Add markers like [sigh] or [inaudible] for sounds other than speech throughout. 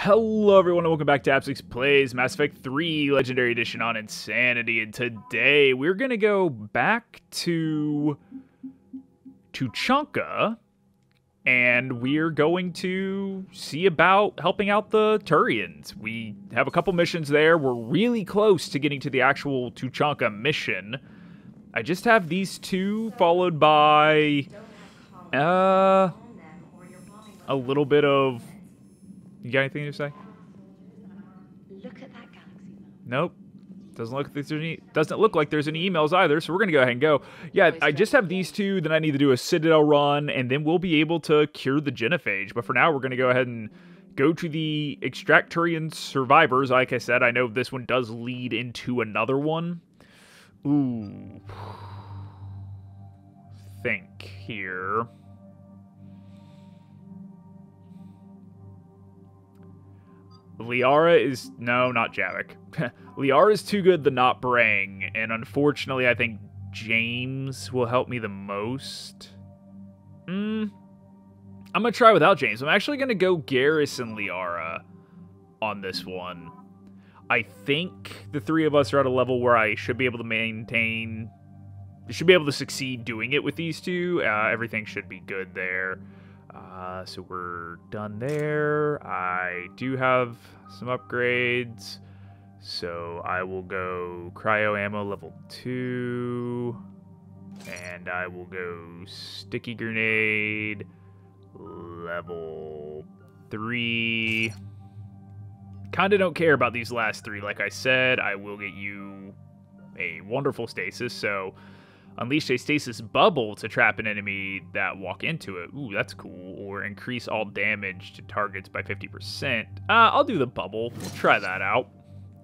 Hello everyone and welcome back to Hapxax Plays Mass Effect 3 Legendary Edition on Insanity and today we're going to go back to Tuchanka and we're going to see about helping out the Turians. We have a couple missions there. We're really close to getting to the actual Tuchanka mission. I just have these two followed by uh a little bit of you got anything to say? Look at that galaxy. Nope. Doesn't look like there's any doesn't look like there's any emails either, so we're gonna go ahead and go. Yeah, I just have these two, then I need to do a Citadel run, and then we'll be able to cure the genophage. But for now we're gonna go ahead and go to the Extracturian survivors. Like I said, I know this one does lead into another one. Ooh. [sighs] Think here. Liara is no, not Javik. [laughs] Liara is too good to not bring, and unfortunately, I think James will help me the most. Hmm. I'm gonna try without James. I'm actually gonna go Garrus and Liara on this one. I think the three of us are at a level where I should be able to maintain, should be able to succeed doing it with these two. Uh, everything should be good there. Uh, so we're done there. I do have some upgrades. So I will go cryo ammo level 2. And I will go sticky grenade level 3. Kinda don't care about these last three. Like I said, I will get you a wonderful stasis. So Unleash a stasis bubble to trap an enemy that walk into it. Ooh, that's cool. Or increase all damage to targets by 50%. Uh, I'll do the bubble. We'll try that out.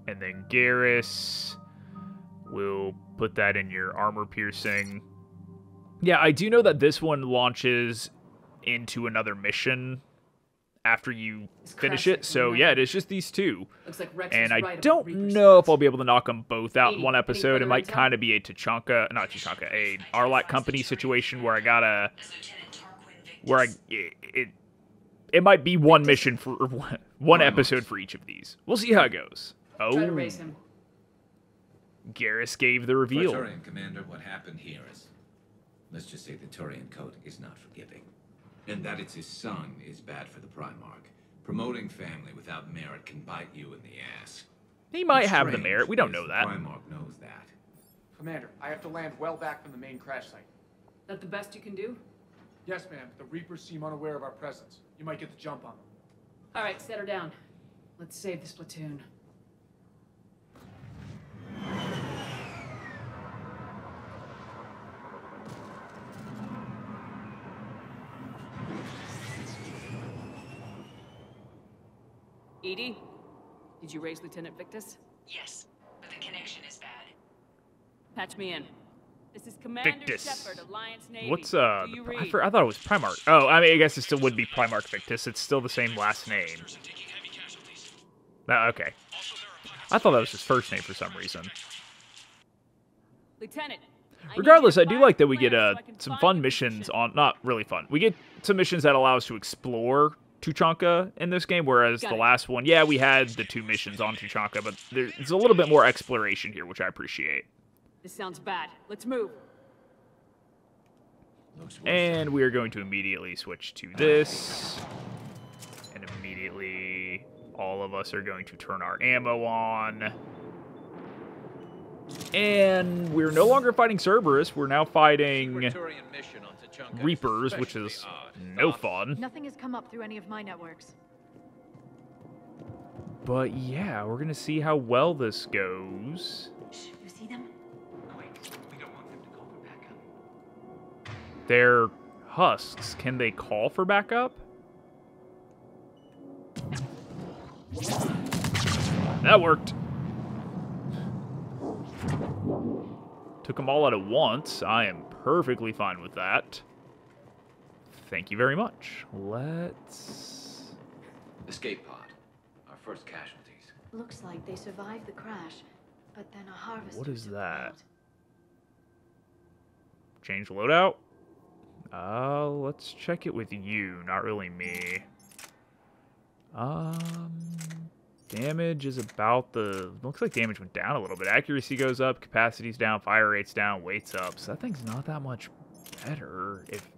And then Garrus, we'll put that in your armor piercing. Yeah, I do know that this one launches into another mission after you finish it. So yeah, it is just these two. Like and I right don't know if I'll be able to knock them both out in one episode. It might kind of be a Tuchanka, not Tuchanka, a Aralakh company situation where I gotta, where I it, it, it might be one mission for one episode for each of these. We'll see how it goes. Oh, Garrus gave the reveal. Turian Commander, what happened here is, let's just say the Turian code is not forgiving. And that it's his son is bad for the Primarch. Promoting family without merit can bite you in the ass. He might What's have the merit. We don't is know the that. Primarch knows that. Commander, I have to land well back from the main crash site. That the best you can do? Yes, ma'am. The Reapers seem unaware of our presence. You might get the jump on them. All right, set her down. Let's save this platoon. EDI, did you raise Lieutenant Victus? Yes, but the connection is bad. Patch me in. This is Commander Victus. Shepard, Alliance Navy. What's uh? Do you the- I, for, I thought it was Primarch. Oh, I mean, I guess it still would be Primarch Victus. It's still the same last name. Uh, okay. I thought that was his first name for some reason. Lieutenant. Regardless, I do like that we get uh so I can some fun missions on. Not really fun. We get some missions that allow us to explore Tuchanka in this game, whereas Got the it. last one, yeah, we had the two missions on Tuchanka, but there's a little bit more exploration here, which I appreciate. This sounds bad. Let's move. And we are going to immediately switch to this. And immediately all of us are going to turn our ammo on. And we're no longer fighting Cerberus. We're now fighting Reapers, which is uh, no fun. Nothing has come up through any of my networks. But yeah, we're going to see how well this goes. Shh, you see them? Oh, we don't want them to call for backup. They're husks. Can they call for backup? That worked. Took them all out at once. I am perfectly fine with that. Thank you very much. Let's... Escape pod. Our first casualties. Looks like they survived the crash, but then a harvester What is took that? out. Change loadout? Uh, let's check it with you, not really me. Um, Damage is about the... Looks like damage went down a little bit. Accuracy goes up, capacity's down, fire rate's down, weight's up. So that thing's not that much better. If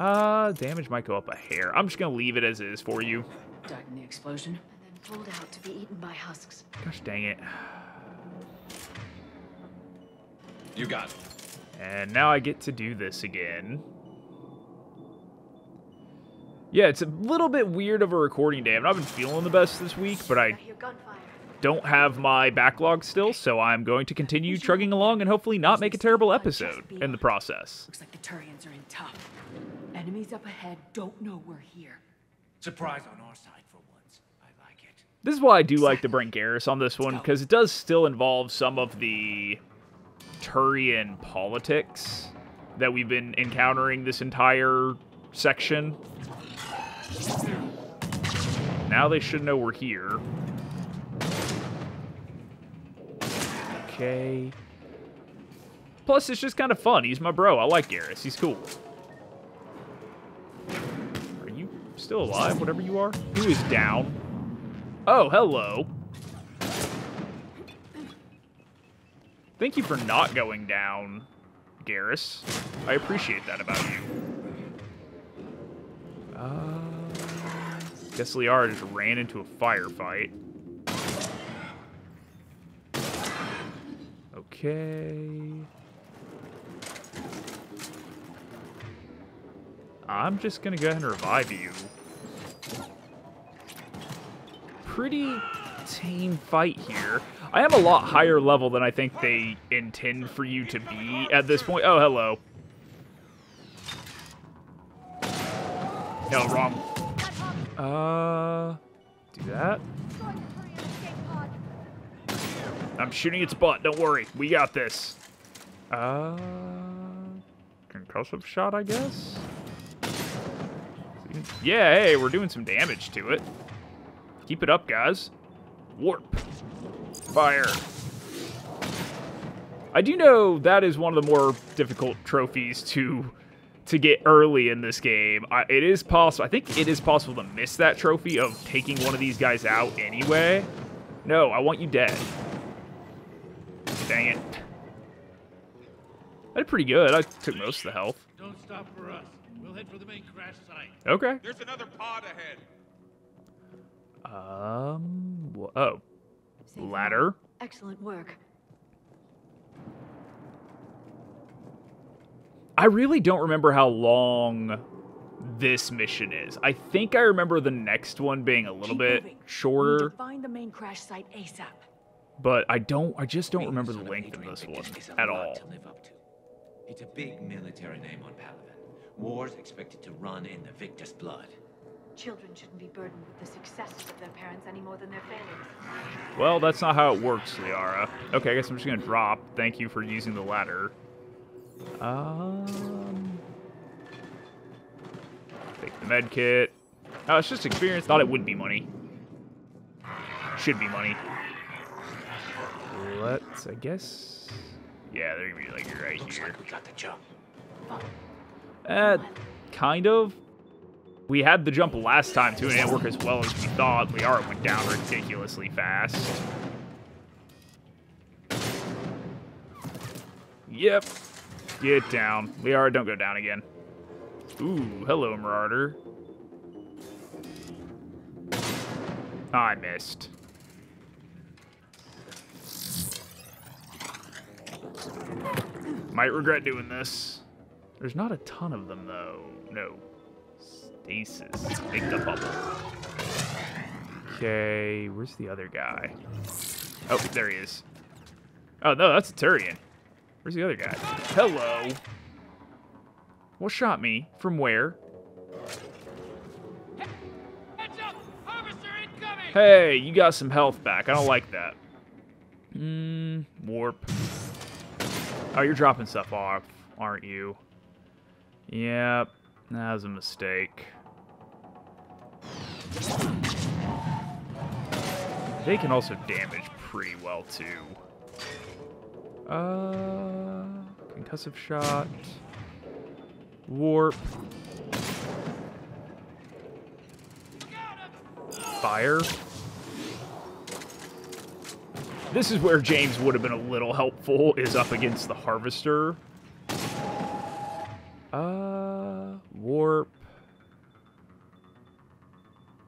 uh, damage might go up a hair. I'm just gonna leave it as is for you. Died in the explosion. And then pulled out to be eaten by husks. Gosh dang it. You got it. And now I get to do this again. Yeah, it's a little bit weird of a recording day. I've not been feeling the best this week, but I I hear gunfire. don't have my backlog still, so I'm going to continue trugging along and hopefully not make a terrible episode in the process. Looks like the Turians are in tough. Enemies up ahead don't know we're here. Surprise on our side for once. I like it. This is why I do like to bring Garrus on this one, because it does still involve some of the Turian politics that we've been encountering this entire section. Now they should know we're here. Okay. Plus, it's just kind of fun. He's my bro. I like Garrus. He's cool. Still alive, whatever you are? Who is down? Oh, hello. Thank you for not going down, Garrus. I appreciate that about you. Uh, guess Liara just ran into a firefight. Okay. I'm just gonna go ahead and revive you. Pretty tame fight here. I am a lot higher level than I think they intend for you to be at this point. Oh, hello. No, wrong. Uh, do that. I'm shooting its butt. Don't worry. We got this. Uh, concussive shot, I guess? Yeah, hey, we're doing some damage to it. Keep it up, guys. Warp. Fire. I do know that is one of the more difficult trophies to to get early in this game. I, it is possible. I think it is possible to miss that trophy of taking one of these guys out anyway. No, I want you dead. Dang it. I did pretty good. I took most of the health. Don't stop for us. We'll head for the main crash site. Okay. There's another pod ahead. Um. wh- Oh, ladder. Excellent work. I really don't remember how long this mission is. I think I remember the next one being a little Keep bit moving. Shorter, find the main crash site ASAP. but I don't. I just don't remember the length of this one Victus is a at all. To live up to. It's a big military name on Palaven. War's expected to run in the Victus blood. Children shouldn't be burdened with the successes of their parents any more than their failures. Well, that's not how it works, Liara. Okay, I guess I'm just gonna drop. Thank you for using the ladder. Um. Take the med kit. Oh, it's just experience. Thought it would be money. Should be money. Let's, I guess. Yeah, they're gonna be like you're right Looks here. like we got the jump. Uh, kind of. We had the jump last time too, and it didn't work as well as we thought. We Liara went down ridiculously fast. Yep. Get down. Liara, don't go down again. Ooh, hello, Marauder. I missed. Might regret doing this. There's not a ton of them, though. No. Stasis. Make the bubble. Okay, where's the other guy? Oh, there he is. Oh, no, that's a Turian. Where's the other guy? Hello. What shot me? From where? Hey, you got some health back. I don't like that. Mmm, warp. Oh, you're dropping stuff off, aren't you? Yep, that was a mistake. They can also damage pretty well, too. Uh, concussive shot. Warp. fire. This is where James would have been a little helpful, is up against the Harvester. Uh, warp.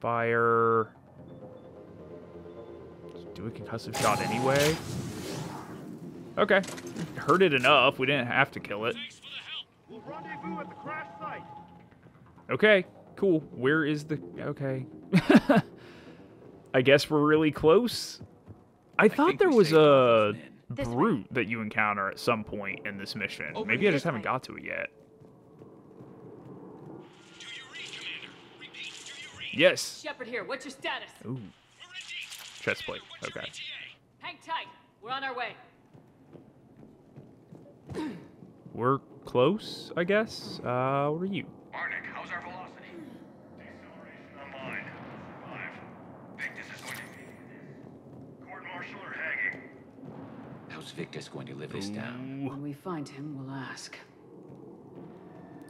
Fire. Just do a concussive shot anyway. Okay. Hurt it enough. We didn't have to kill it. We'll rendezvous at the crash site. Okay, cool. Where is the... Okay. [laughs] I guess we're really close. I thought think there was a those men. This way. brute that you encounter at some point in this mission. Over Maybe I this just haven't got to it yet. Read, Repeat, do you read? Yes. Shepard here. What's your status? Ooh, We're in deep. Chest plate. Okay. Hang tight. We're on our way. [clears throat] We're close, I guess. Uh, what are you? Arnik, how's our velocity? Deceleration online. Survive. Victus is going to... Court martial or hanging? How's Victus going to live this down? When we find him, we'll ask.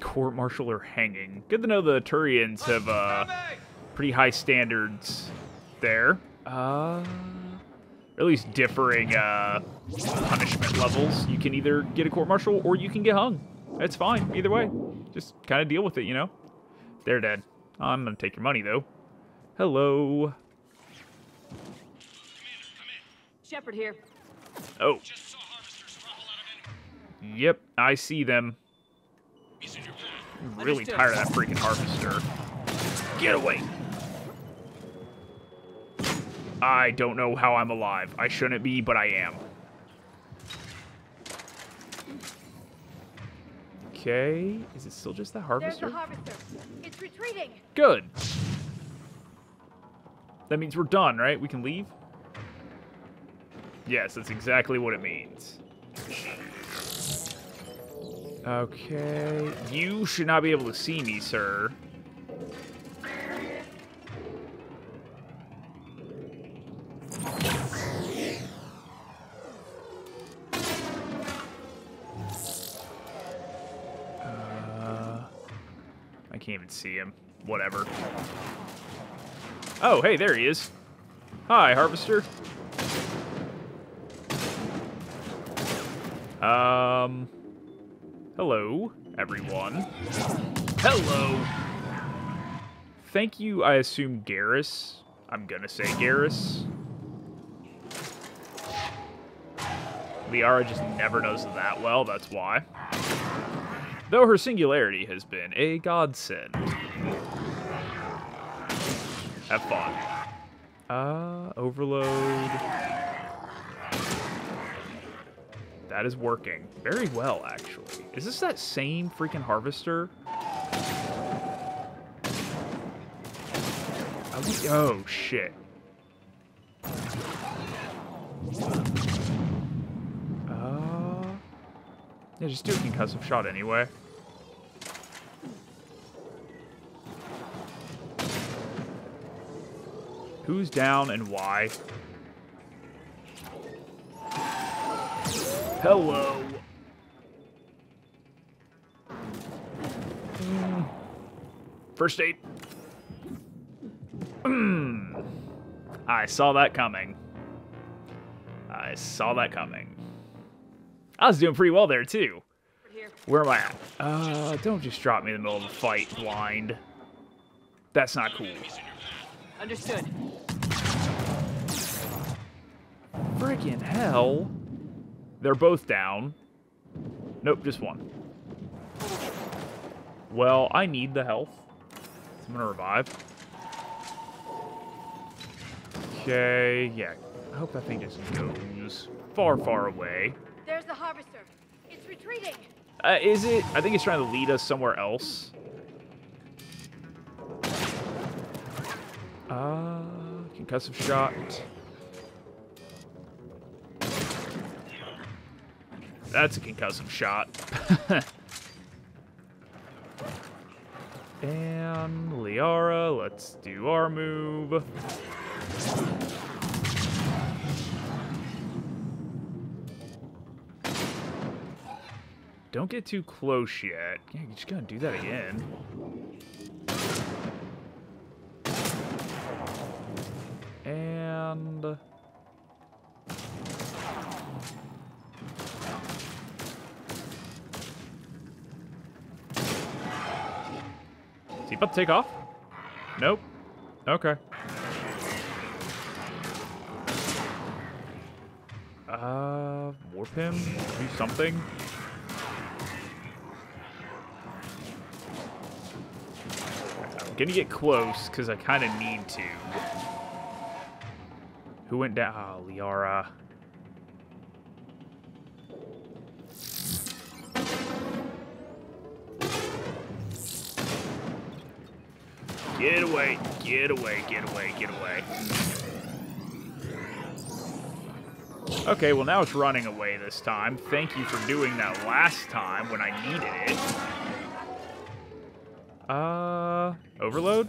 court martial or hanging. Good to know the Turians have uh, pretty high standards there. Uh, or at least differing uh, punishment levels. You can either get a court martial or you can get hung. That's fine. Either way, just kind of deal with it, you know. They're dead. I'm gonna take your money though. Hello. Shepard here. Oh, Just saw harvesters throttle out of enemy. yep. I see them. He's in. I'm really tired of that freaking harvester. Get away. I don't know how I'm alive. I shouldn't be, but I am. Okay. Is it still just that There's the harvester. It's retreating. Good. That means we're done, right? We can leave? Yes, that's exactly what it means. Okay. You should not be able to see me, sir. See him. Whatever. Oh, hey, there he is. Hi, Harvester. Um. Hello, everyone. Hello. Thank you, I assume, Garrus. I'm gonna say Garrus. Liara just never knows that well, that's why. Though her singularity has been a godsend. Have fun. Uh, overload. That is working very well, actually. Is this that same freaking harvester? Oh, shit. Uh, yeah, just do a concussive shot anyway. Who's down and why? Hello. Mm. First aid. Mm. I saw that coming. I saw that coming. I was doing pretty well there too. Where am I at? Uh, don't just drop me in the middle of a fight blind. That's not cool. Understood. Friggin' hell. They're both down. Nope, just one. Well, I need the health. So I'm gonna revive. Okay, yeah. I hope that thing just goes far, far away. There's the harvester. It's retreating. Uh, is it? I think it's trying to lead us somewhere else. Uh, concussive shot. That's a concussive shot. and Liara, let's do our move. Don't get too close yet. Yeah, you're just gonna do that again. around. He about to take off? Nope. Okay. Uh, warp him? Do something? I'm gonna get close, because I kind of need to. Who went down? Oh, Liara. Get away, get away, get away, get away. Okay, well now it's running away this time. Thank you for doing that last time when I needed it. Uh, overload?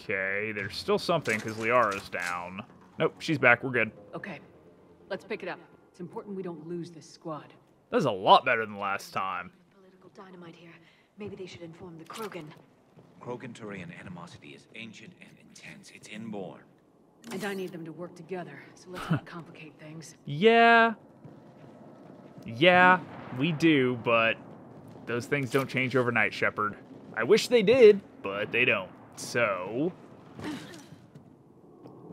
Okay, there's still something because Liara's down. Nope, she's back. We're good. Okay, let's pick it up. It's important we don't lose this squad. That's a lot better than last time. Political dynamite here. Maybe they should inform the Krogan. Krogan-Turian animosity is ancient and intense. It's inborn. And I need them to work together, so let's not complicate things. Yeah. Yeah, we do, but those things don't change overnight, Shepard. I wish they did, but they don't. So,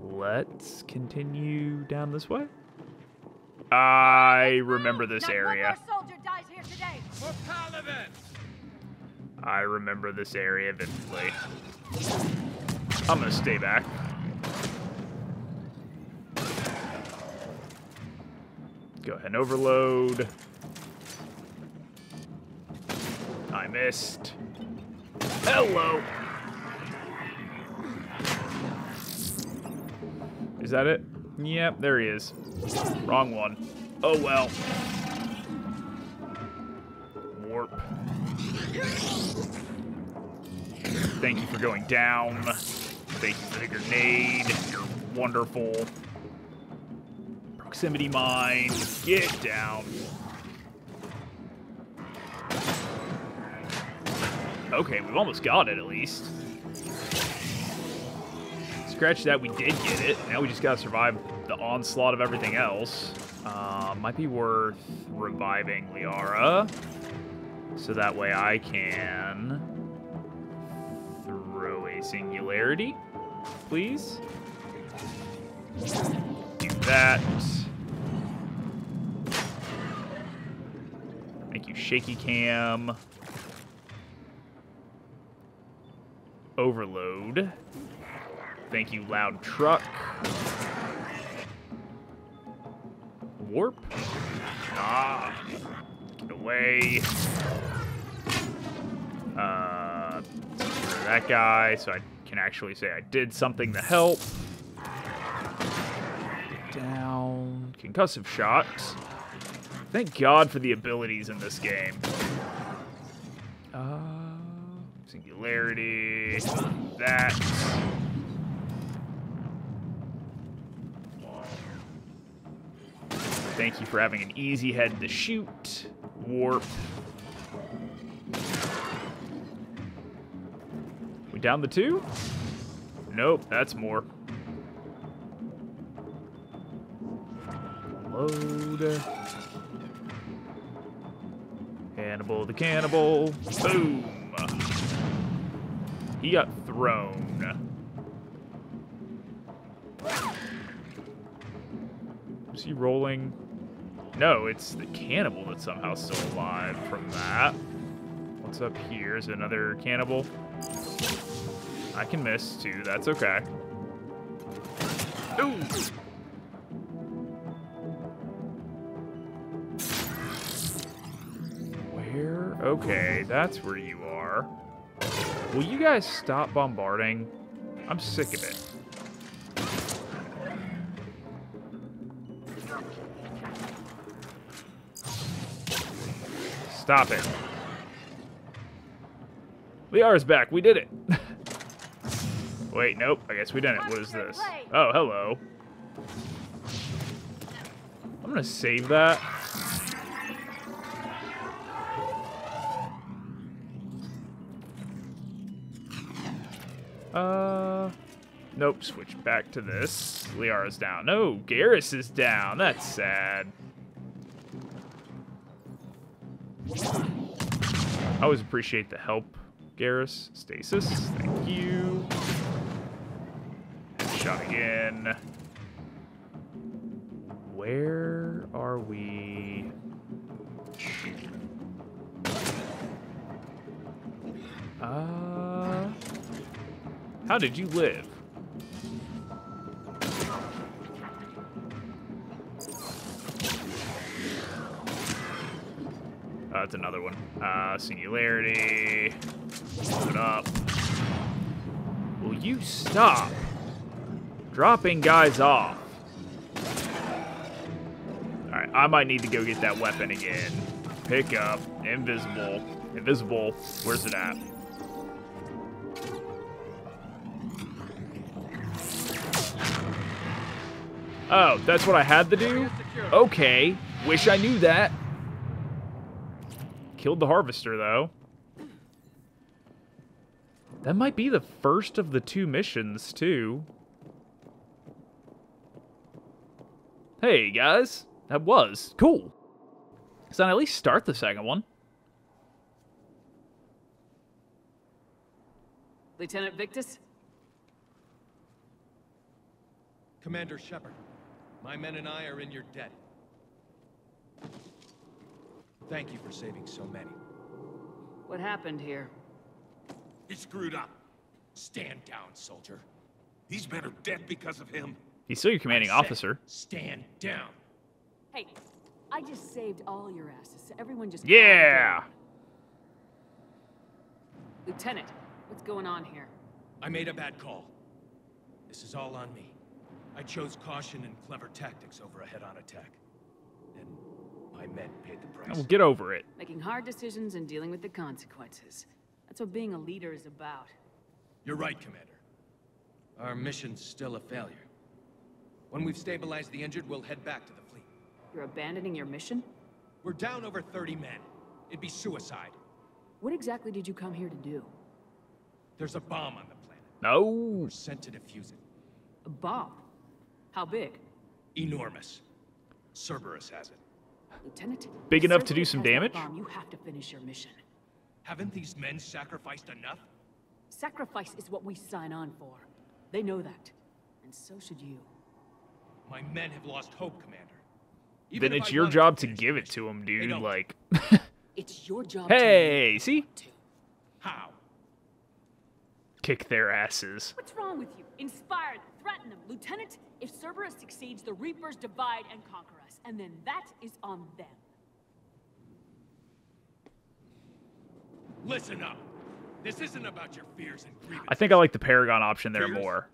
let's continue down this way. I remember this area. soldier dies here today. I remember this area vividly. I'm gonna stay back. Go ahead and overload. I missed. Hello. Is that it? Yep, there he is. Wrong one. Oh well. Warp. Thank you for going down. Thank you for the grenade. You're wonderful. Proximity mine. Get down. Okay, we've almost got it at least. Scratch that, we did get it. Now we just gotta survive the onslaught of everything else. Uh, might be worth reviving Liara. So that way I can singularity, please. Do that. Thank you, shaky cam. Overload. Thank you, loud truck. Warp. Ah. Get away. Uh, that guy, so I can actually say I did something to help. Down. Concussive shot. Thank God for the abilities in this game. Uh, singularity. That. Thank you for having an easy head to shoot. Warp. Down the two? Nope, that's more. Load. Hannibal the cannibal. Boom. He got thrown. Is he rolling? No, it's the cannibal that's somehow still alive from that. What's up here? Is another cannibal? I can miss too. That's okay. Ooh. Where? Okay, that's where you are. Will you guys stop bombarding? I'm sick of it. Stop it. Liara's back. We did it. [laughs] Wait, nope. I guess we didn't. What is this? Oh, hello. I'm gonna save that. Uh, Nope, switch back to this. Liara's down. No, Garrus is down. That's sad. I always appreciate the help, Garrus. Stasis, thank you. Shot again. Where are we? Uh, how did you live? Oh, that's another one. Uh, singularity. Put up. Will you stop dropping guys off? Alright, I might need to go get that weapon again. Pick up. Invisible. Invisible. Where's it at? Oh, that's what I had to do? Okay. Wish I knew that. Killed the harvester, though. That might be the first of the two missions, too. Hey, guys. That was. Cool. So I at least start the second one. Lieutenant Victus? Commander Shepard, my men and I are in your debt. Thank you for saving so many. What happened here? He screwed up. Stand down, soldier. These men are dead because of him. He's still your commanding said, officer. Stand down. Hey, I just saved all your asses, so everyone just... Yeah! Lieutenant, what's going on here? I made a bad call. This is all on me. I chose caution and clever tactics over a head-on attack. And my men paid the price. Well, get over it. Making hard decisions and dealing with the consequences. That's what being a leader is about. You're right, Commander. Our mission's still a failure. When we've stabilized the injured, we'll head back to the fleet. You're abandoning your mission? We're down over 30 men. It'd be suicide. What exactly did you come here to do? There's a bomb on the planet. No. We're sent to defuse it. A bomb? How big? Enormous. Cerberus has it. Lieutenant? Big if enough to do some damage? Bomb, you have to finish your mission. Haven't these men sacrificed enough? Sacrifice is what we sign on for. They know that. And so should you. My men have lost hope, Commander. Even Then it's I your job to give it to them, dude. Like, [laughs] It's your job hey, lead. see? How? Kick their asses. What's wrong with you? Inspire them, threaten them. Lieutenant, if Cerberus succeeds, the Reapers divide and conquer us. And then that is on them. Listen up. This isn't about your fears and grievances. I think I like the Paragon option there Fears? more.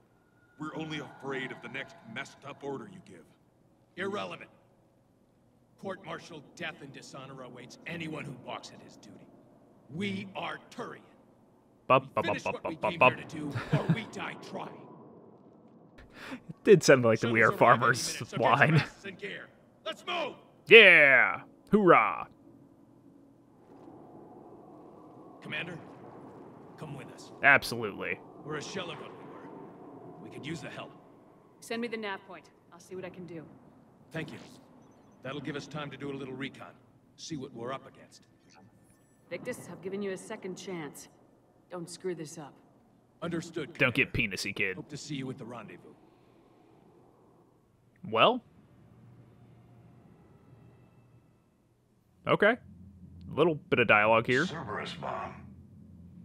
We're only afraid of the next messed up order you give. Irrelevant. Court-martial death and dishonor awaits anyone who balks at his duty. We are Turian. Bup, We bup, bup, finish bup, what bup, we bup, came here to do, or we die trying. [laughs] Did sound like the We Are Farmers minute, so get your line. asses. Let's move! Yeah! Hoorah! Commander, come with us. Absolutely. We're a shell of what we could use the help. Send me the nav point. I'll see what I can do. Thank you. That'll give us time to do a little recon. See what we're up against. Victus, I've given you a second chance. Don't screw this up. Understood, Don't get Commander. penisy, kid. Hope to see you at the rendezvous. Well. Okay. A little bit of dialogue here. Cerberus bomb.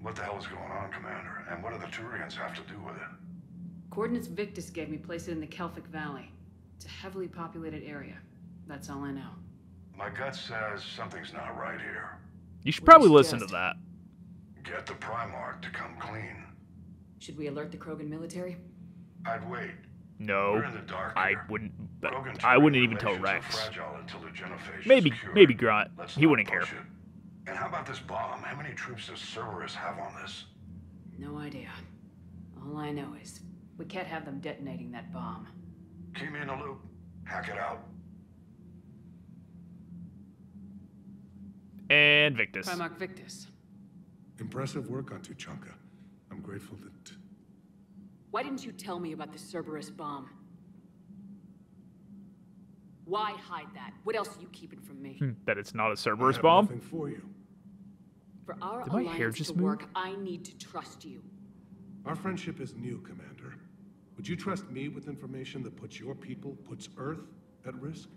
What the hell is going on, Commander? And what do the Turians have to do with it? Coordinates Victus gave me place it in the Kelphic Valley. It's a heavily populated area. That's all I know. My gut says something's not right here. You should What probably listen to that. Get the Primarch to come clean. Should we alert the Krogan military? I'd wait. No, in the dark I wouldn't. Krogan I wouldn't even tell Wrex. until the genophage is Maybe, secured. maybe Grunt. Let's He wouldn't care. it. And how about this bomb? How many troops does Cerberus have on this? No idea. All I know is we can't have them detonating that bomb. Keep me in the loop. Hack it out. And Victus. Primarch Victus. Impressive work on Tuchanka. I'm grateful that Why didn't you tell me about the Cerberus bomb? Why hide that? What else are you keeping from me? Hmm, that it's not a Cerberus have bomb. nothing for you. For our Did my hair alliance just to work. I need to trust you. Our friendship is new, Commander. Would you trust me with information that puts your people, puts Earth, at risk?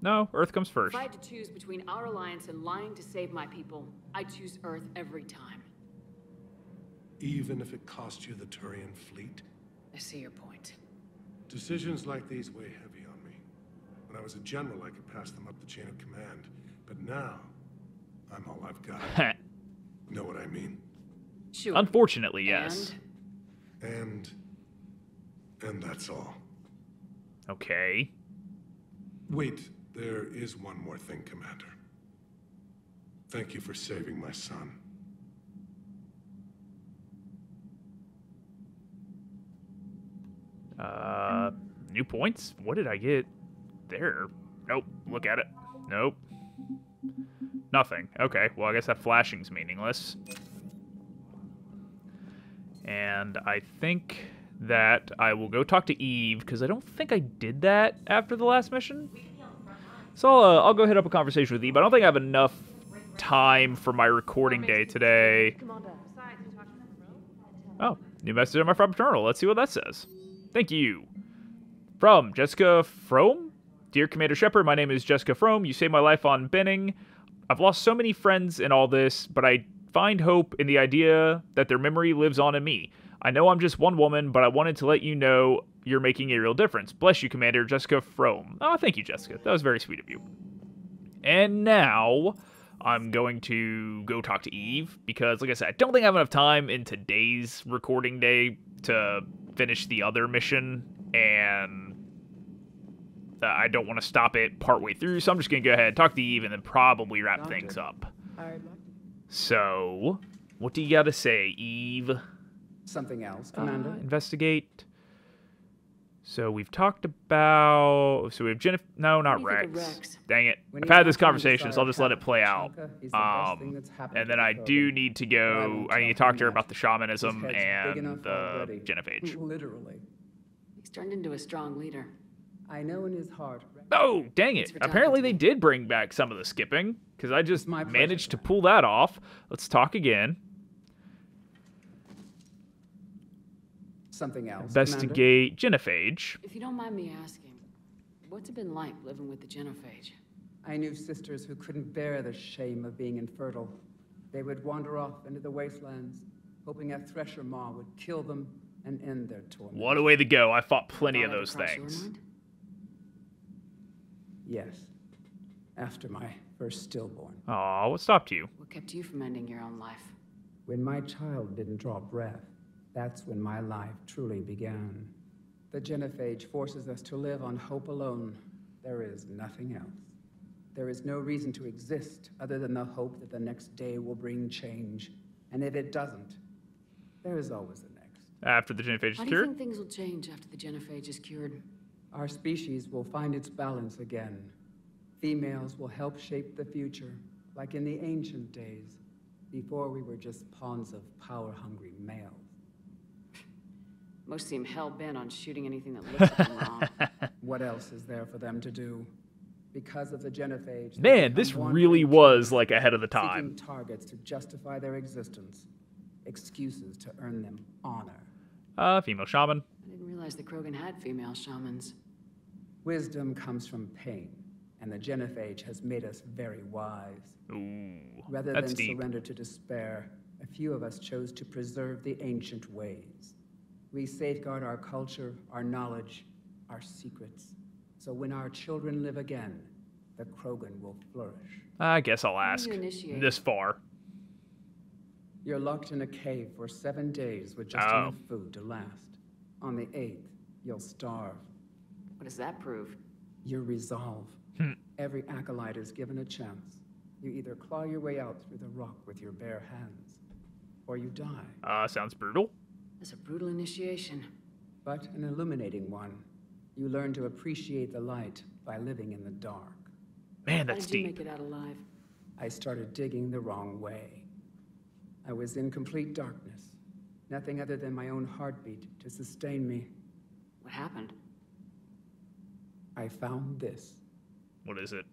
No, Earth comes first. If I had to choose between our alliance and lying to save my people, I'd choose Earth every time. Even if it cost you the Turian fleet? I see your point. Decisions like these weigh heavy on me. When I was a general, I could pass them up the chain of command. But now, I'm all I've got. [laughs] know what I mean? Sure. Unfortunately, yes. And And... And that's all. Okay. Wait, there is one more thing, Commander. Thank you for saving my son. Uh, new points? What did I get there? Nope. Look at it. Nope. Nothing. Okay, well, I guess that flashing's meaningless. And I think that I will go talk to Eve, because I don't think I did that after the last mission. So I'll, uh, I'll go hit up a conversation with Eve. I don't think I have enough time for my recording day today. Oh, new message on my front paternal. Let's see what that says. Thank you. From Jessica Frome. Dear Commander Shepard, my name is Jessica Frome. You saved my life on Benning. I've lost so many friends in all this, but I find hope in the idea that their memory lives on in me. I know I'm just one woman, but I wanted to let you know you're making a real difference. Bless you, Commander Jessica Frome. Oh, thank you, Jessica. That was very sweet of you. And now I'm going to go talk to Eve because, like I said, I don't think I have enough time in today's recording day to finish the other mission, and uh, I don't want to stop it partway through. So I'm just going to go ahead and talk to Eve and then probably wrap things up. So, what do you got to say, Eve? Something else, Uh, investigate. So we've talked about. So we have Jennifer. No, not What do you think of Wrex. Wrex? Dang it! When I've had this have time to conversation, so I'll just let it play out. The Um, and then the I program. do need to go. I need to talk to her about the shamanism and enough the already. genophage. [laughs] Literally. He's turned into a strong leader. I know in his heart. Wrex- Oh, dang it! Apparently they did bring back some of the skipping because I just my pleasure, managed to pull that off. Let's talk again. Something else. Commander. Investigate genophage. If you don't mind me asking, what's it been like living with the genophage? I knew sisters who couldn't bear the shame of being infertile. They would wander off into the wastelands, hoping a thresher maw would kill them and end their torment. What a way to go! I fought plenty of those things. mind? Yes. After my first stillborn. Aw, what stopped you? What kept you from ending your own life? When my child didn't draw breath, that's when my life truly began. The genophage forces us to live on hope alone. There is nothing else. There is no reason to exist other than the hope that the next day will bring change. And if it doesn't, there is always the next. After the genophage is How do you think things will change after the genophage is cured? Our species will find its balance again. Females will help shape the future, like in the ancient days, before we were just pawns of power-hungry males. Most seem hell-bent on shooting anything that looks at them wrong. [laughs] What else is there for them to do? Because of the genophage. Man, this really was like ahead of the time. targets to justify their existence, excuses to earn them honor. Uh, female shaman. I didn't realize the Krogan had female shamans. Wisdom comes from pain, and the genophage has made us very wise. Ooh, Rather that's than deep. surrender to despair, a few of us chose to preserve the ancient ways. We safeguard our culture, our knowledge, our secrets. So when our children live again, the Krogan will flourish. I guess I'll ask. This far. You're locked in a cave for seven days with just Oh. enough food to last. On the eighth, you'll starve. What does that prove? Your resolve. Hmm. Every acolyte is given a chance. You either claw your way out through the rock with your bare hands, or you die. Uh, sounds brutal. That's a brutal initiation. but an illuminating one. You learn to appreciate the light by living in the dark. Man, that's How that's did you deep. make it out alive? I started digging the wrong way. I was in complete darkness. Nothing other than my own heartbeat to sustain me. What happened? I found this. What is it?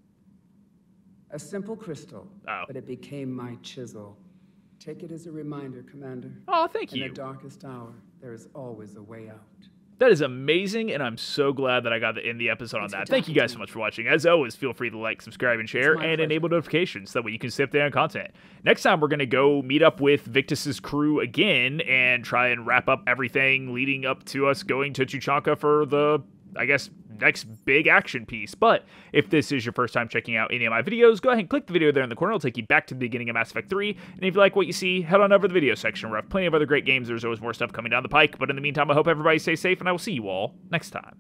A simple crystal, Oh. but it became my chisel. Take it as a reminder, Commander. Oh, thank In you. In the darkest hour, there is always a way out. That is amazing, and I'm so glad that I got to end the episode on Thanks that. Thank you guys so much for watching. As always, feel free to like, subscribe, and share, and pleasure. enable notifications. so That way you can stay up there on content. Next time, we're going to go meet up with Victus's crew again and try and wrap up everything leading up to us going to Tuchanka for the, I guess, next big action piece. But if this is your first time checking out any of my videos, go ahead and click the video there in the corner. It'll take you back to the beginning of Mass Effect 3. And if you like what you see, head on over to the video section I have plenty of other great games. There's always more stuff coming down the pike. But in the meantime, I hope everybody stays safe, and I will see you all next time.